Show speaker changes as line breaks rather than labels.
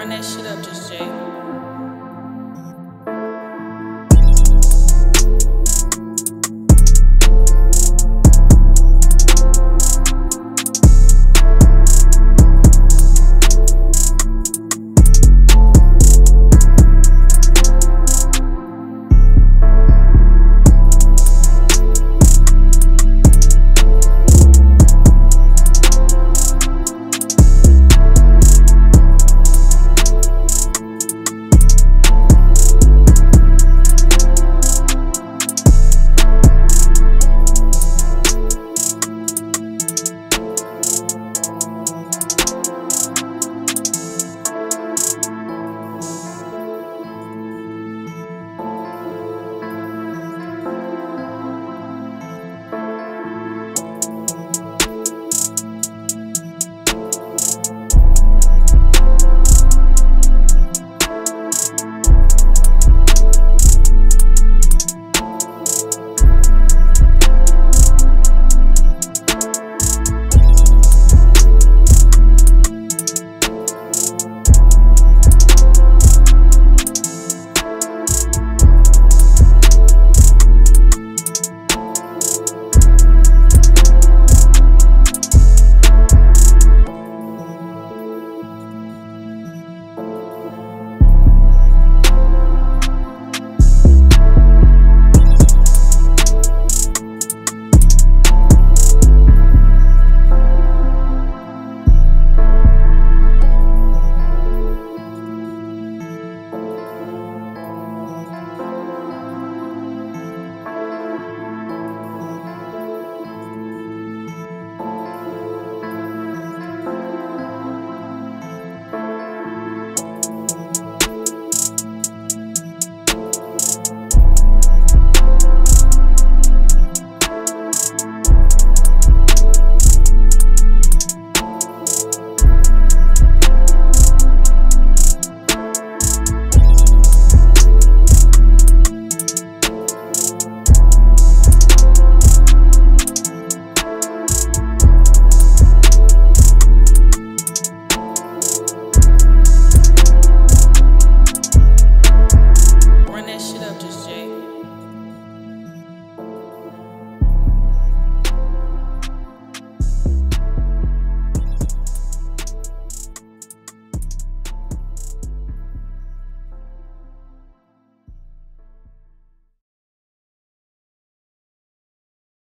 Run that shit up, just Jay.